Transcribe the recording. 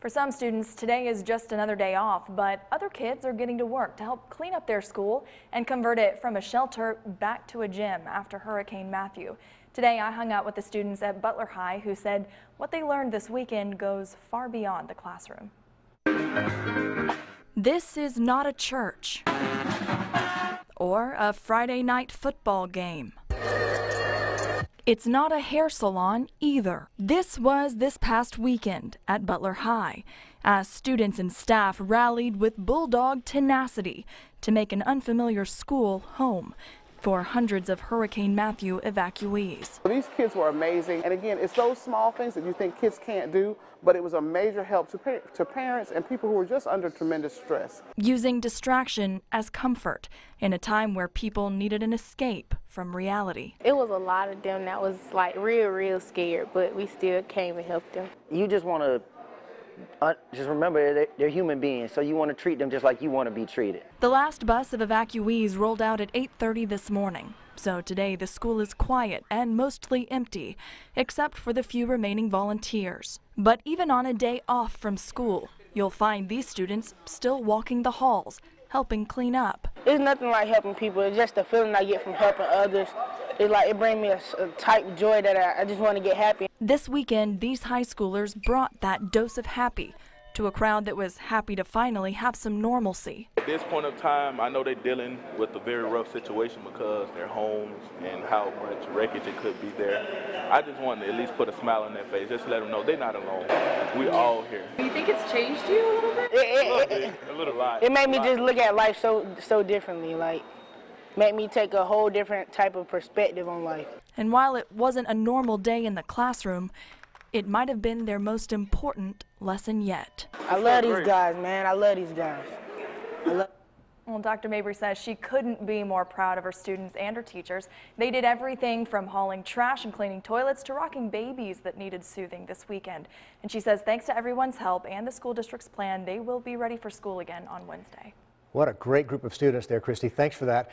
For some students, today is just another day off, but other kids are getting to work to help clean up their school and convert it from a shelter back to a gym after Hurricane Matthew. Today, I hung out with the students at Butler High who said what they learned this weekend goes far beyond the classroom. This is not a church or a Friday night football game. It's not a hair salon either. This was this past weekend at Butler High as students and staff rallied with bulldog tenacity to make an unfamiliar school home for hundreds of Hurricane Matthew evacuees. These kids were amazing. And again, it's those small things that you think kids can't do, but it was a major help to, pa to parents and people who were just under tremendous stress. Using distraction as comfort in a time where people needed an escape from reality. It was a lot of them that was like real, real scared, but we still came and helped them. You just want to uh, just remember they're, they're, human beings, so you want to treat them just like you want to be treated. The last bus of evacuees rolled out at 8.30 this morning. So today the school is quiet and mostly empty, except for the few remaining volunteers. But even on a day off from school, you'll find these students still walking the halls, helping clean up. It's nothing like helping people. It's just the feeling I get from helping others. It like it brings me a, a type of joy that I, I just want to get happy. This weekend, these high schoolers brought that dose of happy to a crowd that was happy to finally have some normalcy. At this point of time, I know they're dealing with a very rough situation because their homes and how much wreckage it could be there. I just want to at least put a smile on their face, just let them know they're not alone. We all here. Do you think it's changed you a little bit? It, it, a, little bit, a little lot. It made me just look at life so so differently, like made me take a whole different type of perspective on life. And while it wasn't a normal day in the classroom, it might have been their most important lesson yet. I love these guys, man. I love these guys. Love well, Dr. Mabry says she couldn't be more proud of her students and her teachers. They did everything from hauling trash and cleaning toilets to rocking babies that needed soothing this weekend. And she says thanks to everyone's help and the school district's plan, they will be ready for school again on Wednesday. What a great group of students there, Christie. Thanks for that.